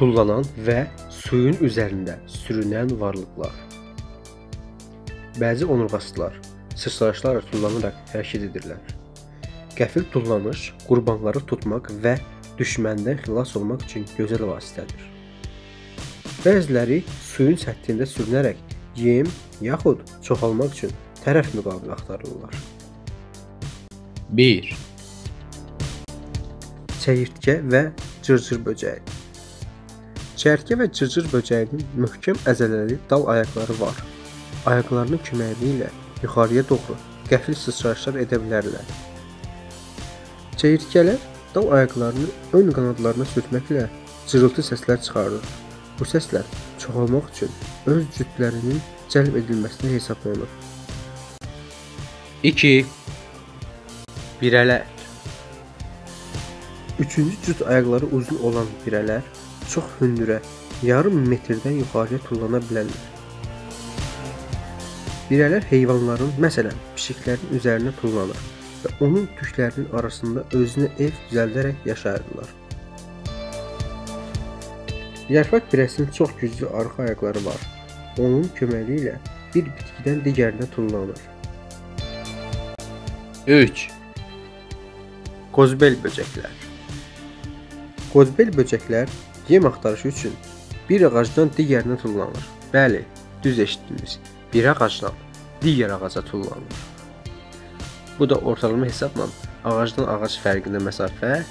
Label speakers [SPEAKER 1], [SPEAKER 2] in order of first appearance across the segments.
[SPEAKER 1] tullanan və suyun üzərində sürünən varlıqlar. Bəzi onurğasılar sıçrayışlarla tullanaraq hərəkət edirlər. Qəfil tullanış qurbanları tutmaq və düşməndən xilas olmaq üçün gözəl vasitədir. Bəziləri suyun səthində sürünərək yem yaxud çoxalmaq üçün tərəf müqavili axtarırlar.
[SPEAKER 2] 1,
[SPEAKER 1] Çəyirtkə və cırcır böcəyi. Çəyirtkə və cırcır böcəyinin möhkəm əzələli dal ayaqları var. Ayaqlarının köməyi ilə yuxarıya doğru qəfil sıçrayışlar edə bilərlər. Çəyirtkələr dal ayaqlarını ön qanadlarına sürtməklə cırıltı səslər çıxarır. Bu səslər çoxalmaq üçün öz cütlərinin cəlb edilməsinə hesablanır.
[SPEAKER 2] 2,
[SPEAKER 1] Birələr Üçüncü cüt ayaqları uzun olan birələr çox hündürə, yarım metrdən yuxarıya tullana bilərlər. Birələr heyvanların, məsələn, pişiklərin üzərinə tullanır və onun tüklərinin arasında özünə ev düzəldərək yaşayırlar. Yarpaq birəsinin çox güclü arxa ayaqları var. Onun köməyi ilə bir bitkidən digərinə tullanır.
[SPEAKER 2] 3,
[SPEAKER 1] Qozbel böcəklər. Qozbel böcəklər yem axtarışı üçün bir ağacdan digərinə tullanır. Bəli, düz eşitdiniz. Bir ağacdan digər ağaca tullanır. Bu da ortalama hesabla ağacdan ağac fərqində məsafə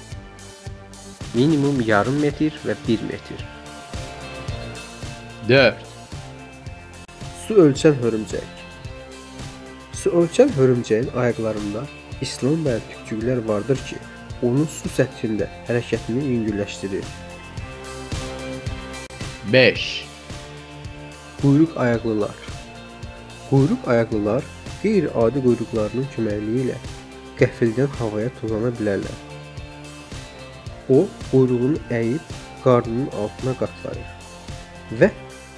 [SPEAKER 1] minimum yarım metr və 1 metr.
[SPEAKER 2] 4,
[SPEAKER 1] Su ölçən hörümcək. Su ölçən hörümcəyin ayaqlarında İslam və tükcüklər vardır ki, onun su səthində hərəkətini yüngülləşdirir.
[SPEAKER 2] 5,
[SPEAKER 1] Quyruq ayaqlılar. Quyruq ayaqlılar qeyri-adi quyruqlarının köməkliyi ilə qəfildən havaya tullana bilərlər. O, quyruğunu əyib qarnının altına qatlayır və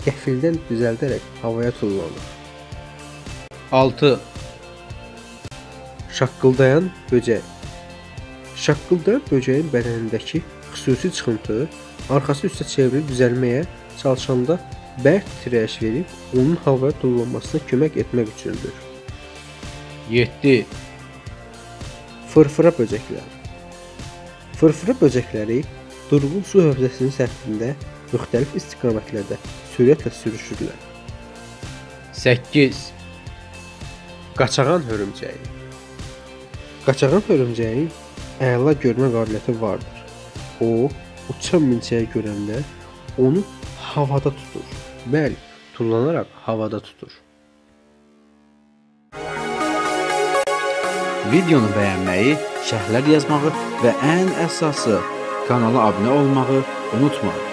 [SPEAKER 1] qəfildən düzəldərək havaya tullanır.
[SPEAKER 2] 6,
[SPEAKER 1] Şaqqıldayan böcək. Şaqqıldayan böcəyin bədənindəki xüsusi çıxıntı arxası üstə çevrilib düzəlməyə çalışanda bərk tirəyiş verib onun havaya tullanmasına kömək etmək üçündür.
[SPEAKER 2] 7,
[SPEAKER 1] Fırfıra böcəkləri. Fırfıra böcəkləri durğun su hövzəsinin səthində müxtəlif istiqamətlərdə sürətlə sürüşürlər.
[SPEAKER 2] 8,
[SPEAKER 1] Qaçağan hörümcəyi. Qaçağan hörümcəyin əla görmə qabiliyyəti vardır. O, uçan milçəyi görəndə onu havada tutur. Bəli, tullanaraq havada tutur.
[SPEAKER 2] videonu bəyənməyi, şərhlər yazmağı və ən əsası kanala abunə olmağı unutmayın.